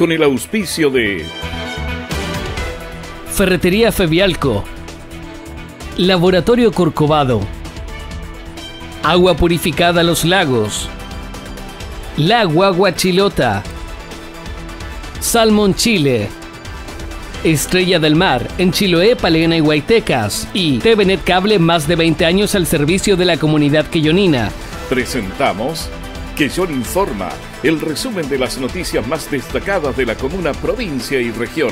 con el auspicio de Ferretería Febialco, Laboratorio Corcovado, Agua Purificada Los Lagos, La Guagua Chilota, Salmon Chile, Estrella del Mar, en Chiloé, Palena y Guaitecas, y TVNet Cable más de 20 años al servicio de la comunidad queyonina. Presentamos Quellón Informa, el resumen de las noticias más destacadas de la comuna, provincia y región.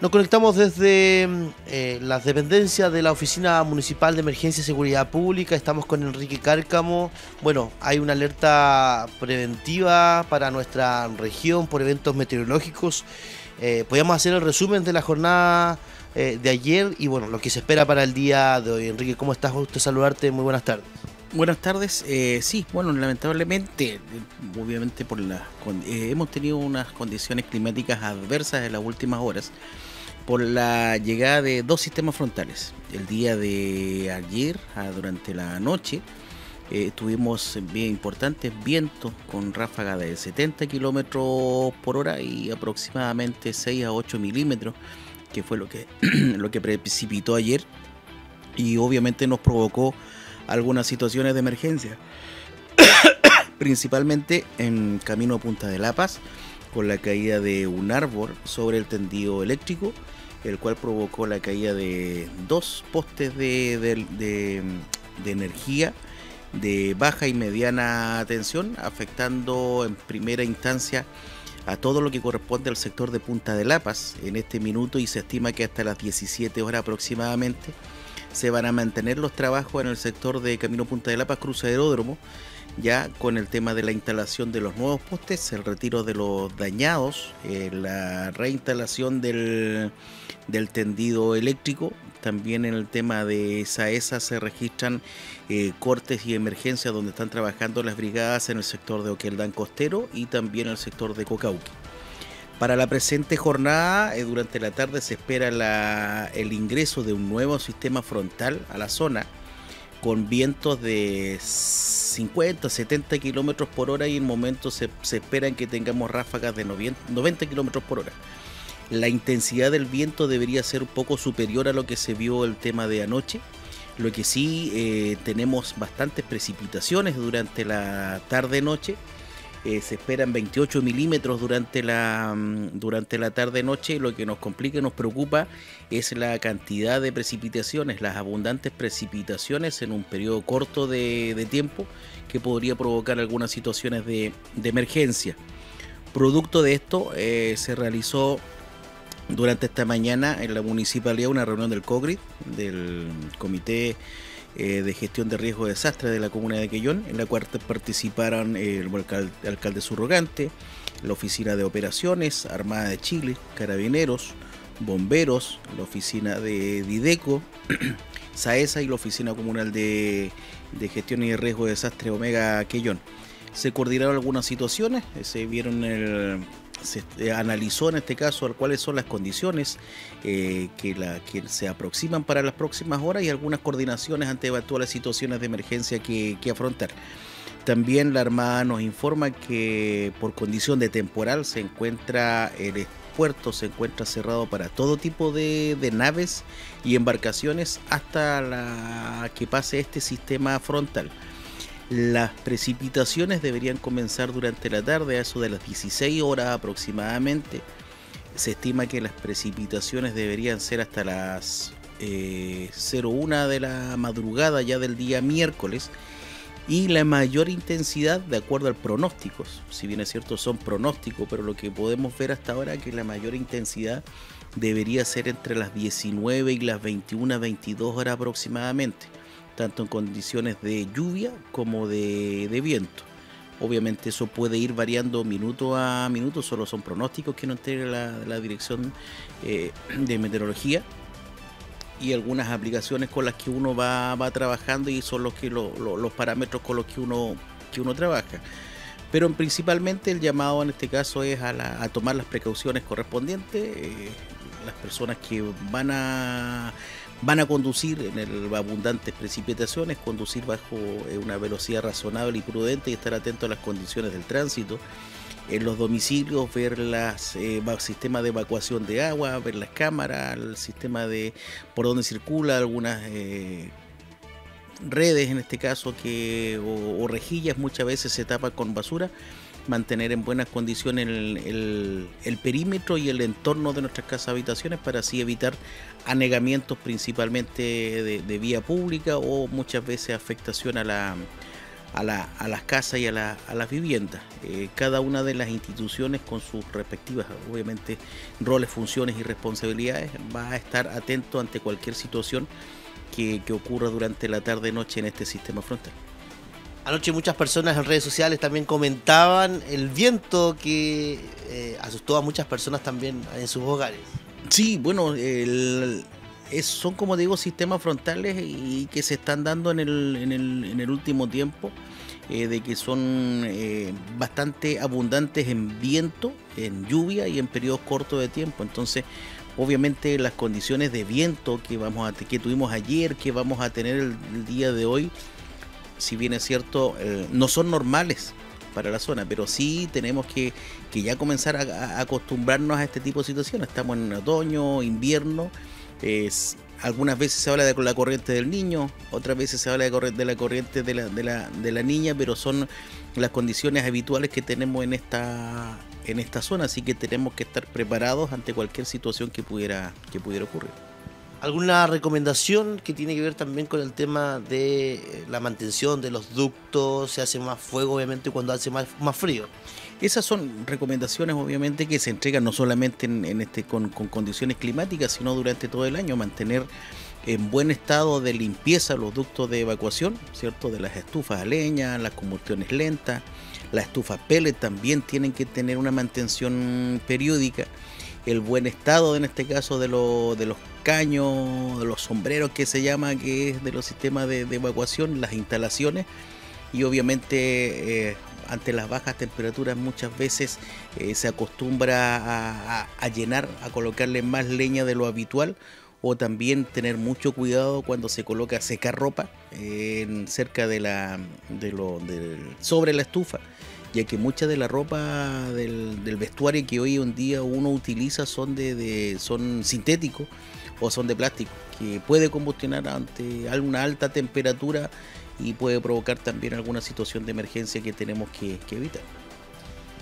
Nos conectamos desde eh, las dependencias de la Oficina Municipal de Emergencia y Seguridad Pública. Estamos con Enrique Cárcamo. Bueno, hay una alerta preventiva para nuestra región por eventos meteorológicos. Eh, podríamos hacer el resumen de la jornada eh, de ayer y bueno, lo que se espera para el día de hoy. Enrique, ¿cómo estás? Gusto saludarte. Muy buenas tardes. Buenas tardes. Eh, sí, bueno, lamentablemente, eh, obviamente por la, eh, hemos tenido unas condiciones climáticas adversas en las últimas horas por la llegada de dos sistemas frontales. El día de ayer, ah, durante la noche, tuvimos bien importantes vientos con ráfaga de 70 kilómetros por hora y aproximadamente 6 a 8 milímetros, que fue lo que, lo que precipitó ayer y obviamente nos provocó algunas situaciones de emergencia, principalmente en camino a Punta de La Paz, con la caída de un árbol sobre el tendido eléctrico, el cual provocó la caída de dos postes de, de energía de baja y mediana tensión, afectando en primera instancia a todo lo que corresponde al sector de Punta de La Paz en este minuto y se estima que hasta las 17 horas aproximadamente se van a mantener los trabajos en el sector de Camino Punta de La Paz, Cruz Aeródromo, ya con el tema de la instalación de los nuevos postes, el retiro de los dañados, eh, la reinstalación del, tendido eléctrico, también en el tema de SAESA se registran eh, cortes y emergencias donde están trabajando las brigadas en el sector de Oqueldán Costero y también en el sector de Cocauqui. Para la presente jornada, eh, durante la tarde se espera el ingreso de un nuevo sistema frontal a la zona con vientos de 50, 70 kilómetros por hora y en momentos se, se esperan que tengamos ráfagas de 90 kilómetros por hora. La intensidad del viento debería ser un poco superior a lo que se vio el tema de anoche. Lo que sí eh, tenemos bastantes precipitaciones durante la tarde-noche eh, se esperan 28 milímetros durante la, mm, durante la tarde-noche. Lo que nos complica y nos preocupa es la cantidad de precipitaciones, las abundantes precipitaciones en un periodo corto de, tiempo que podría provocar algunas situaciones de, emergencia. Producto de esto, eh, se realizó durante esta mañana en la municipalidad una reunión del COGRID, del Comité eh, de gestión de riesgo de desastre de la comuna de Quellón, en la cual participaron el alcalde, subrogante, la oficina de operaciones, Armada de Chile, carabineros, bomberos, la oficina de Dideco, SAESA y la oficina comunal de, de gestión y riesgo de desastre Omega Quellón. Se coordinaron algunas situaciones, se vieron el, se eh, analizó en este caso cuáles son las condiciones eh, que, se aproximan para las próximas horas y algunas coordinaciones ante eventuales situaciones de emergencia que, afrontar. También la Armada nos informa que por condición de temporal se encuentra el puerto se encuentra cerrado para todo tipo de, de, naves y embarcaciones hasta la que pase este sistema frontal. Las precipitaciones deberían comenzar durante la tarde, a eso de las 16 horas aproximadamente. Se estima que las precipitaciones deberían ser hasta las 01 eh, de la madrugada ya del día miércoles. Y la mayor intensidad, de acuerdo al pronóstico, si bien es cierto son pronósticos, pero lo que podemos ver hasta ahora es que la mayor intensidad debería ser entre las 19 y las 21, 22 horas aproximadamente tanto en condiciones de lluvia como de, viento. Obviamente eso puede ir variando minuto a minuto, solo son pronósticos que nos entrega la, dirección eh, de meteorología y algunas aplicaciones con las que uno va, trabajando y son los, que los parámetros con los que uno, que uno trabaja. Pero principalmente el llamado en este caso es a, tomar las precauciones correspondientes. Eh, las personas que van a van a conducir en el abundantes precipitaciones, conducir bajo eh, una velocidad razonable y prudente y estar atentos a las condiciones del tránsito. En los domicilios, ver las eh, sistema de evacuación de agua, ver las cámaras, el sistema de por donde circula algunas eh, redes en este caso que o, rejillas muchas veces se tapan con basura mantener en buenas condiciones el, perímetro y el entorno de nuestras casas habitaciones para así evitar anegamientos principalmente de, vía pública o muchas veces afectación a, la, a, las casas y a, las viviendas. Eh, cada una de las instituciones con sus respectivas, obviamente, roles, funciones y responsabilidades va a estar atento ante cualquier situación que, que ocurra durante la tarde-noche en este sistema frontal. Anoche muchas personas en redes sociales también comentaban el viento que eh, asustó a muchas personas también en sus hogares. Sí, bueno, son como digo sistemas frontales y que se están dando en el, en el, en el último tiempo, eh, de que son eh, bastante abundantes en viento, en lluvia y en periodos cortos de tiempo. Entonces, obviamente las condiciones de viento que, vamos a, que tuvimos ayer, que vamos a tener el día de hoy, si bien es cierto, eh, no son normales para la zona, pero sí tenemos que, ya comenzar a, acostumbrarnos a este tipo de situaciones. Estamos en otoño, invierno, algunas veces se habla de la corriente del niño, otras veces se habla de, de la corriente de la, de, la, de la niña, pero son las condiciones habituales que tenemos en esta, en esta zona, así que tenemos que estar preparados ante cualquier situación que pudiera, que pudiera ocurrir. ¿Alguna recomendación que tiene que ver también con el tema de eh, la mantención de los ductos? Se hace más fuego obviamente cuando hace más, más frío. Esas son recomendaciones obviamente que se entregan no solamente en, este, con, condiciones climáticas, sino durante todo el año, mantener en buen estado de limpieza los ductos de evacuación, ¿cierto? De las estufas a leña, las combustiones lentas, las estufas pellet también tienen que tener una mantención periódica el buen estado en este caso de, de los caños, los sombreros que se llama, que es de los sistemas de, evacuación, las instalaciones. Y obviamente eh, ante las bajas temperaturas muchas veces eh, se acostumbra a, llenar, a colocarle más leña de lo habitual o también tener mucho cuidado cuando se coloca secar ropa cerca de la, de lo, sobre la estufa ya que mucha de la ropa del, vestuario que hoy en día uno utiliza son de, son sintéticos o son de plástico, que puede combustionar ante alguna alta temperatura y puede provocar también alguna situación de emergencia que tenemos que, evitar.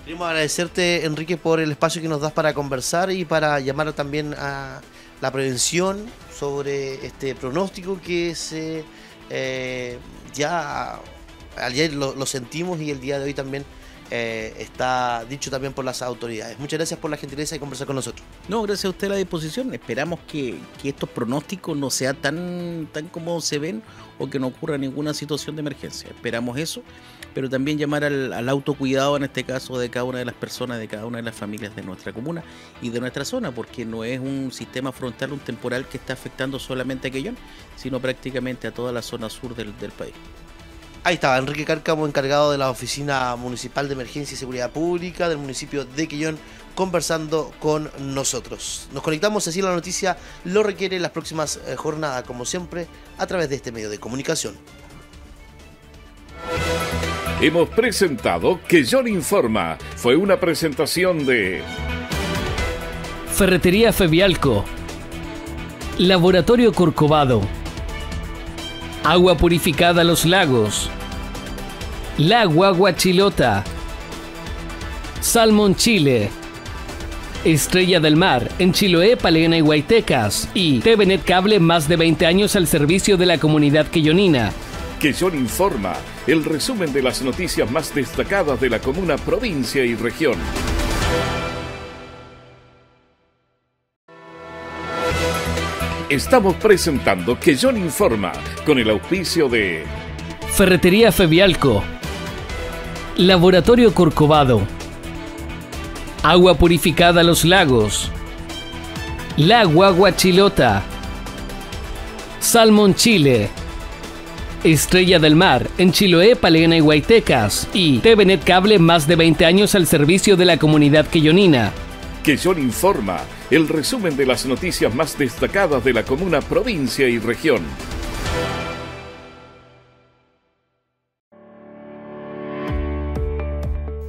Queremos agradecerte, Enrique, por el espacio que nos das para conversar y para llamar también a la prevención sobre este pronóstico que se eh, ya ayer lo, sentimos y el día de hoy también eh, está dicho también por las autoridades. Muchas gracias por la gentileza de conversar con nosotros. No, gracias a usted la disposición. Esperamos que, estos pronósticos no sean tan, tan como se ven o que no ocurra ninguna situación de emergencia. Esperamos eso, pero también llamar al, autocuidado en este caso de cada una de las personas, de cada una de las familias de nuestra comuna y de nuestra zona, porque no es un sistema frontal, un temporal que está afectando solamente a Quellón, sino prácticamente a toda la zona sur del país. Ahí estaba Enrique Cárcamo, encargado de la Oficina Municipal de Emergencia y Seguridad Pública del municipio de Quillón, conversando con nosotros. Nos conectamos así la noticia lo requiere en las próximas eh, jornadas, como siempre, a través de este medio de comunicación. Hemos presentado Que Informa. Fue una presentación de Ferretería Febialco, Laboratorio Corcovado Agua purificada Los Lagos. La Guaguachilota. Salmon Chile. Estrella del Mar, en Chiloé, Palena y Guaitecas. Y TVNet Cable, más de 20 años al servicio de la comunidad queyonina. Quellón informa, el resumen de las noticias más destacadas de la comuna, provincia y región. Estamos presentando Que Informa con el auspicio de Ferretería Febialco, Laboratorio Corcovado, Agua Purificada Los Lagos, La Guaguachilota, Salmon Chile, Estrella del Mar, en Chiloé, Palena y Guaitecas, y TVNet Cable más de 20 años al servicio de la comunidad queyonina. Quellón Informa, el resumen de las noticias más destacadas de la comuna, provincia y región.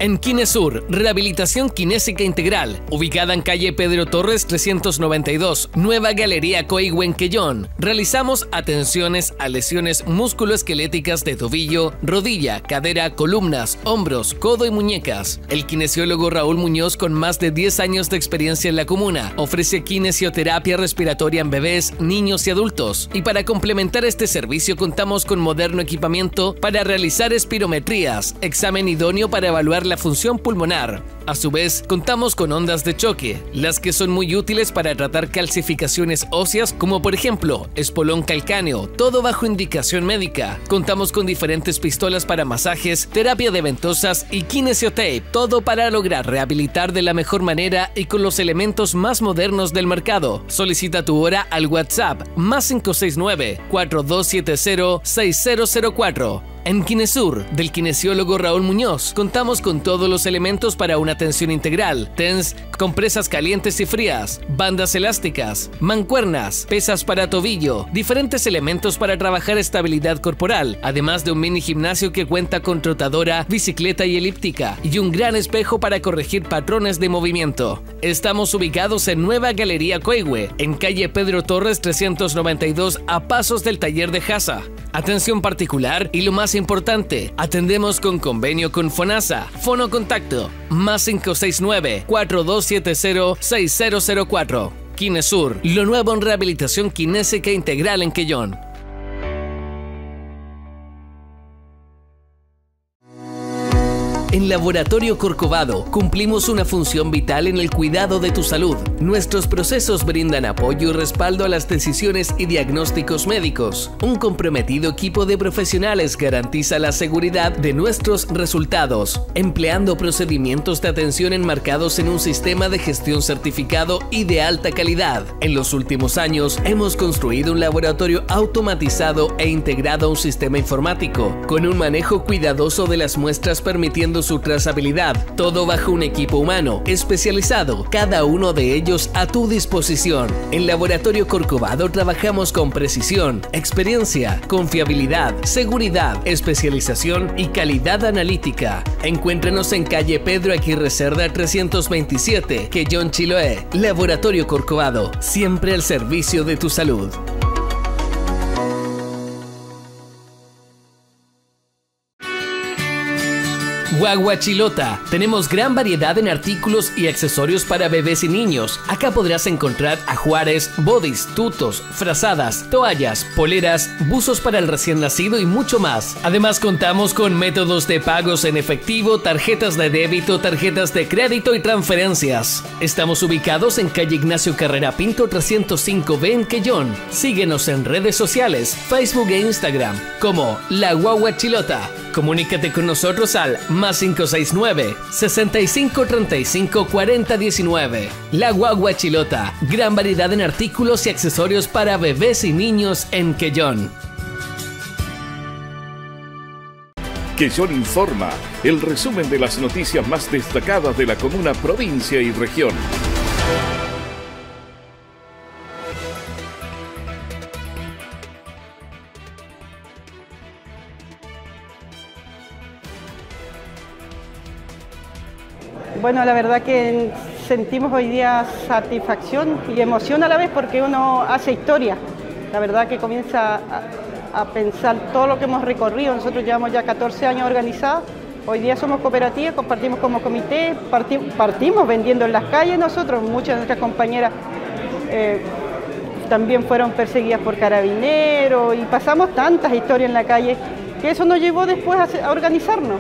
En Kinesur, rehabilitación kinésica integral, ubicada en calle Pedro Torres 392, Nueva Galería Coihuenquellón. Realizamos atenciones a lesiones musculoesqueléticas de tobillo, rodilla, cadera, columnas, hombros, codo y muñecas. El kinesiólogo Raúl Muñoz, con más de 10 años de experiencia en la comuna, ofrece kinesioterapia respiratoria en bebés, niños y adultos. Y para complementar este servicio contamos con moderno equipamiento para realizar espirometrías, examen idóneo para evaluar la función pulmonar. A su vez, contamos con ondas de choque, las que son muy útiles para tratar calcificaciones óseas como por ejemplo espolón calcáneo, todo bajo indicación médica. Contamos con diferentes pistolas para masajes, terapia de ventosas y kinesiotape, todo para lograr rehabilitar de la mejor manera y con los elementos más modernos del mercado. Solicita tu hora al WhatsApp más 569 4270 6004 en Kinesur, del kinesiólogo Raúl Muñoz, contamos con todos los elementos para una tensión integral, TENS, compresas calientes y frías, bandas elásticas, mancuernas, pesas para tobillo, diferentes elementos para trabajar estabilidad corporal, además de un mini gimnasio que cuenta con trotadora, bicicleta y elíptica, y un gran espejo para corregir patrones de movimiento. Estamos ubicados en Nueva Galería Coihue, en calle Pedro Torres 392 a pasos del taller de Haza. Atención particular y lo más importante, atendemos con convenio con FONASA. Fono contacto más 569 4270 6004. Kinesur, lo nuevo en rehabilitación kinésica integral en Quellón. En Laboratorio Corcovado cumplimos una función vital en el cuidado de tu salud. Nuestros procesos brindan apoyo y respaldo a las decisiones y diagnósticos médicos. Un comprometido equipo de profesionales garantiza la seguridad de nuestros resultados, empleando procedimientos de atención enmarcados en un sistema de gestión certificado y de alta calidad. En los últimos años hemos construido un laboratorio automatizado e integrado a un sistema informático, con un manejo cuidadoso de las muestras permitiendo su trazabilidad, todo bajo un equipo humano especializado, cada uno de ellos a tu disposición. En Laboratorio Corcovado trabajamos con precisión, experiencia, confiabilidad, seguridad, especialización y calidad analítica. Encuéntrenos en calle Pedro Aguirre Cerda 327, Quellón Chiloé. Laboratorio Corcovado, siempre al servicio de tu salud. Guaguachilota. Tenemos gran variedad en artículos y accesorios para bebés y niños. Acá podrás encontrar ajuares, bodys, tutos, frazadas, toallas, poleras, buzos para el recién nacido y mucho más. Además contamos con métodos de pagos en efectivo, tarjetas de débito, tarjetas de crédito y transferencias. Estamos ubicados en calle Ignacio Carrera Pinto 305B en Quellón. Síguenos en redes sociales, Facebook e Instagram como La Guaguachilota. Comunícate con nosotros al más 569 6535 4019. La Guagua Chilota, gran variedad en artículos y accesorios para bebés y niños en Quellón. Quellón Informa, el resumen de las noticias más destacadas de la comuna, provincia y región. Bueno, la verdad que sentimos hoy día satisfacción y emoción a la vez porque uno hace historia. La verdad que comienza a, pensar todo lo que hemos recorrido. Nosotros llevamos ya 14 años organizados. Hoy día somos cooperativas, compartimos como comité, partimos vendiendo en las calles nosotros. Muchas de nuestras compañeras eh, también fueron perseguidas por carabineros y pasamos tantas historias en la calle que eso nos llevó después a organizarnos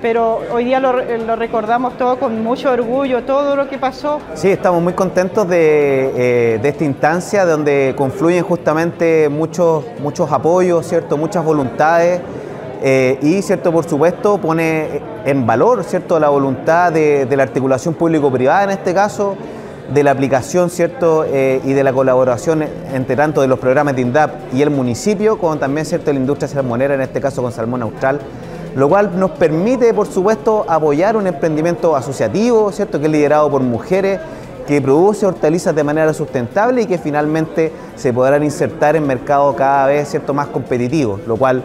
pero hoy día lo, recordamos todo con mucho orgullo, todo lo que pasó. Sí, estamos muy contentos de, eh, esta instancia donde confluyen justamente muchos, muchos apoyos, ¿cierto? muchas voluntades eh, y, ¿cierto? por supuesto, pone en valor ¿cierto? la voluntad de, la articulación público-privada en este caso, de la aplicación ¿cierto? Eh, y de la colaboración entre tanto de los programas de INDAP y el municipio, como también ¿cierto? la industria salmonera, en este caso con Salmón Austral lo cual nos permite, por supuesto, apoyar un emprendimiento asociativo, ¿cierto? que es liderado por mujeres que produce hortalizas de manera sustentable y que finalmente se podrán insertar en mercados cada vez ¿cierto? más competitivos, lo cual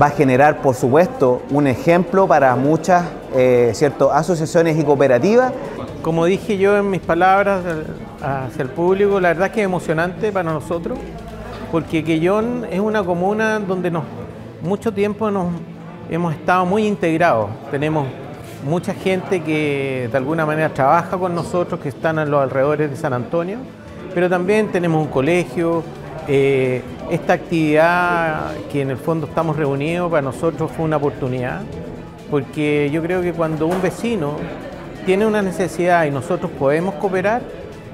va a generar, por supuesto, un ejemplo para muchas eh, ¿cierto? asociaciones y cooperativas. Como dije yo en mis palabras hacia el público, la verdad es que es emocionante para nosotros, porque Quellón es una comuna donde nos, mucho tiempo nos hemos estado muy integrados. Tenemos mucha gente que de alguna manera trabaja con nosotros, que están a los alrededores de San Antonio, pero también tenemos un colegio. Eh, esta actividad que en el fondo estamos reunidos para nosotros fue una oportunidad, porque yo creo que cuando un vecino tiene una necesidad y nosotros podemos cooperar,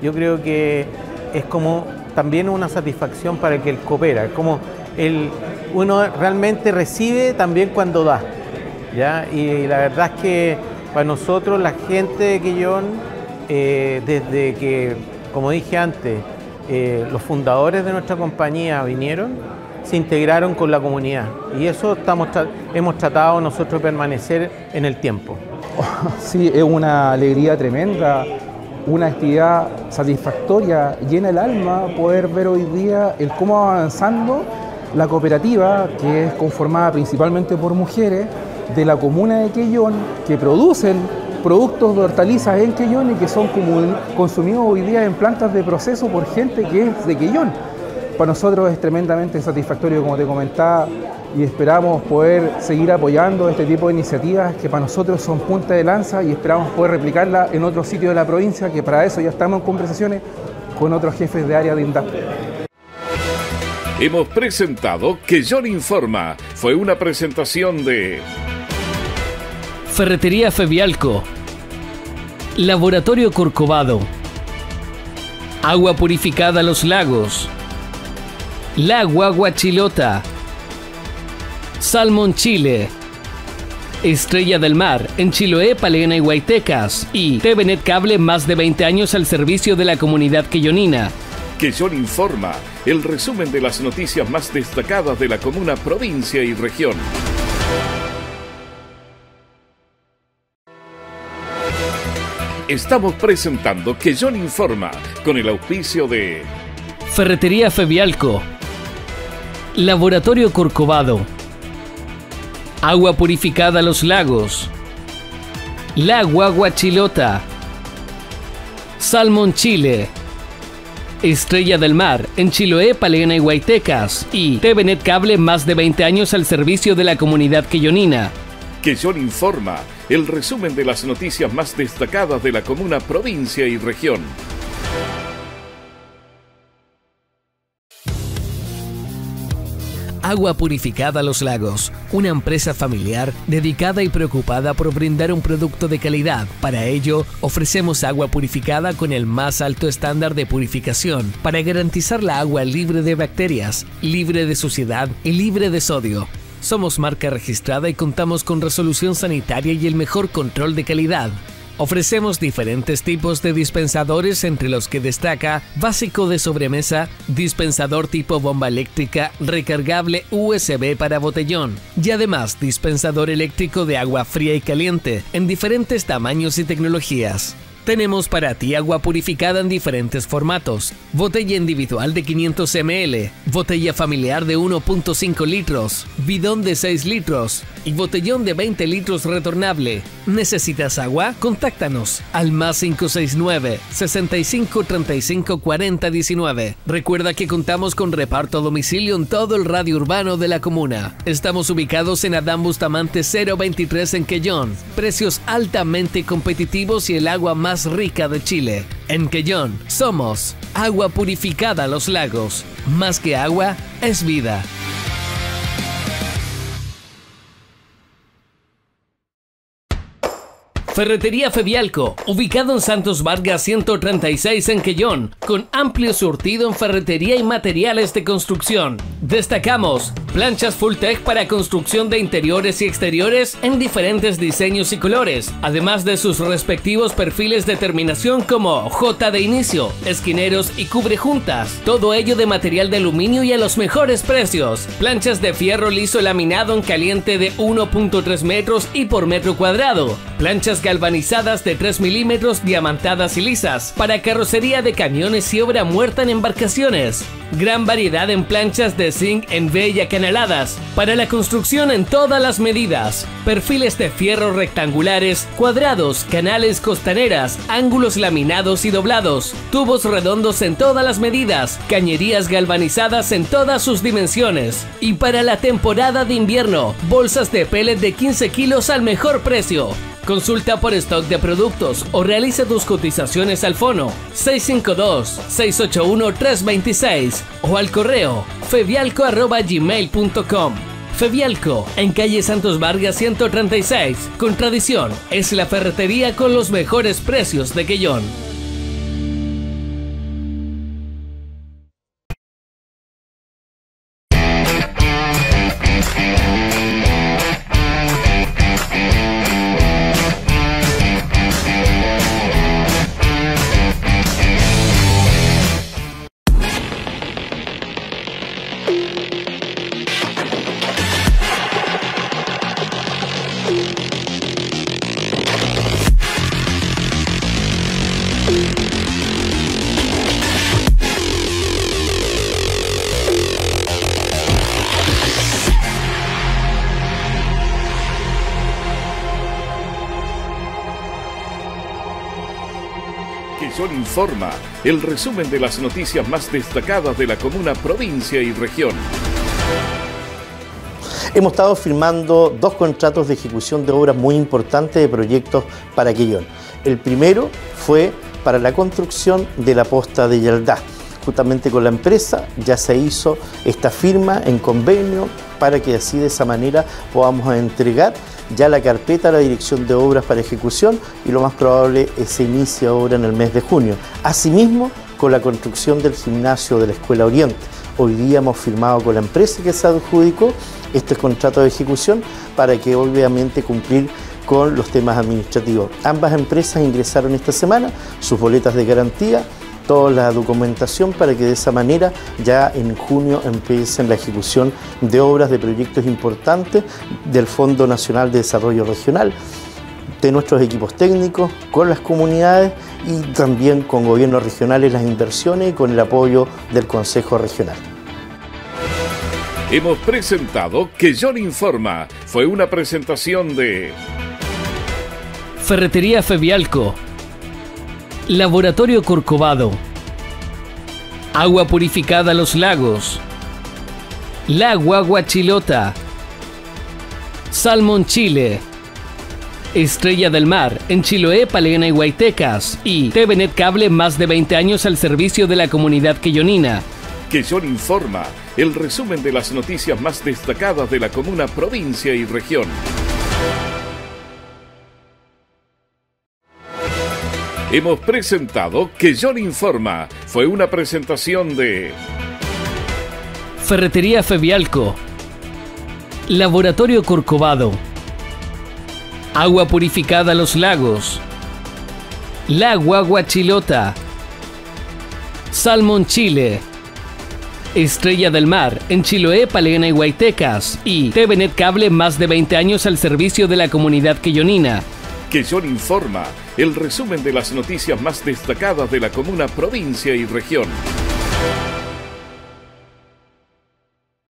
yo creo que es como también una satisfacción para el que él coopera, como el, uno realmente recibe también cuando da. Y, la verdad es que para nosotros, la gente de Quillón, eh, desde que, como dije antes, eh, los fundadores de nuestra compañía vinieron, se integraron con la comunidad. Y eso estamos hemos tratado nosotros de permanecer en el tiempo. Sí, es una alegría tremenda, una actividad satisfactoria, llena el alma poder ver hoy día el cómo va avanzando la cooperativa, que es conformada principalmente por mujeres, de la comuna de Quellón que producen productos de hortalizas en Quellón y que son consumidos hoy día en plantas de proceso por gente que es de Quellón. Para nosotros es tremendamente satisfactorio, como te comentaba, y esperamos poder seguir apoyando este tipo de iniciativas que para nosotros son punta de lanza y esperamos poder replicarla en otros sitios de la provincia, que para eso ya estamos en conversaciones con otros jefes de área de INDAP. Hemos presentado Que John Informa. Fue una presentación de... Ferretería Febialco. Laboratorio Corcovado. Agua purificada Los Lagos. La Guagua Chilota. Salmon Chile. Estrella del Mar, en Chiloé, Palena y Guaitecas. Y TVNet Cable, más de 20 años al servicio de la comunidad quillonina. Quillón informa, el resumen de las noticias más destacadas de la comuna, provincia y región. Estamos presentando Que John Informa con el auspicio de Ferretería Febialco, Laboratorio Corcovado, Agua Purificada Los Lagos, La Guagua Chilota, Salmon Chile, Estrella del Mar, en Chiloé, Palena y Guaitecas, y TVNet Cable más de 20 años al servicio de la comunidad quillonina. John Informa el resumen de las noticias más destacadas de la comuna, provincia y región. Agua Purificada Los Lagos, una empresa familiar dedicada y preocupada por brindar un producto de calidad. Para ello, ofrecemos agua purificada con el más alto estándar de purificación para garantizar la agua libre de bacterias, libre de suciedad y libre de sodio somos marca registrada y contamos con resolución sanitaria y el mejor control de calidad. Ofrecemos diferentes tipos de dispensadores entre los que destaca básico de sobremesa, dispensador tipo bomba eléctrica, recargable USB para botellón y además dispensador eléctrico de agua fría y caliente en diferentes tamaños y tecnologías. Tenemos para ti agua purificada en diferentes formatos. Botella individual de 500 ml, botella familiar de 1.5 litros, bidón de 6 litros y botellón de 20 litros retornable. ¿Necesitas agua? Contáctanos al más 569 65 35 40 19. Recuerda que contamos con reparto a domicilio en todo el radio urbano de la comuna. Estamos ubicados en Adán Bustamante 023 en Quellón. Precios altamente competitivos y el agua más rica de Chile. En Quellón somos agua purificada a los lagos. Más que agua, es vida. Ferretería Febialco, ubicado en Santos Vargas 136 en Quellón, con amplio surtido en ferretería y materiales de construcción. Destacamos planchas full tech para construcción de interiores y exteriores en diferentes diseños y colores, además de sus respectivos perfiles de terminación como J de inicio, esquineros y cubre juntas. Todo ello de material de aluminio y a los mejores precios. Planchas de fierro liso laminado en caliente de 1.3 metros y por metro cuadrado. Planchas galvanizadas de 3 milímetros diamantadas y lisas para carrocería de camiones y obra muerta en embarcaciones. Gran variedad en planchas de zinc en V y acanaladas para la construcción en todas las medidas. Perfiles de fierro rectangulares, cuadrados, canales costaneras, ángulos laminados y doblados, tubos redondos en todas las medidas, cañerías galvanizadas en todas sus dimensiones. Y para la temporada de invierno, bolsas de pellet de 15 kilos al mejor precio. Consulta por stock de productos o realiza tus cotizaciones al fono 652-681-326 o al correo febialco.gmail.com. Febialco, en calle Santos Vargas 136, con tradición, es la ferretería con los mejores precios de Quellón. El resumen de las noticias más destacadas de la comuna, provincia y región. Hemos estado firmando dos contratos de ejecución de obras muy importantes de proyectos para Quellón. El primero fue para la construcción de la posta de Yaldá. Justamente con la empresa ya se hizo esta firma en convenio para que así de esa manera podamos entregar ya la carpeta a la Dirección de Obras para ejecución y lo más probable es se inicie ahora en el mes de junio. Asimismo, con la construcción del gimnasio de la Escuela Oriente. Hoy día hemos firmado con la empresa que se adjudicó este contrato de ejecución para que obviamente cumplir con los temas administrativos. Ambas empresas ingresaron esta semana sus boletas de garantía, toda la documentación para que de esa manera ya en junio empiecen la ejecución de obras de proyectos importantes del Fondo Nacional de Desarrollo Regional, de nuestros equipos técnicos, con las comunidades y también con gobiernos regionales las inversiones y con el apoyo del Consejo Regional. Hemos presentado Que John Informa. Fue una presentación de Ferretería Febialco. Laboratorio Corcovado. Agua purificada Los Lagos. La Guaguachilota. Salmon Chile. Estrella del Mar, en Chiloé, Palena y Guaitecas. Y TVNet Cable, más de 20 años al servicio de la comunidad quillonina. Que John Informa, el resumen de las noticias más destacadas de la comuna, provincia y región. Hemos presentado Que John Informa. Fue una presentación de Ferretería Febialco. Laboratorio Corcovado. Agua purificada Los Lagos. La Guaguachilota. Salmon Chile. Estrella del Mar, en Chiloé, Palena y Guaitecas. Y TVNet Cable, más de 20 años al servicio de la comunidad quillonina. Que John Informa, el resumen de las noticias más destacadas de la comuna, provincia y región.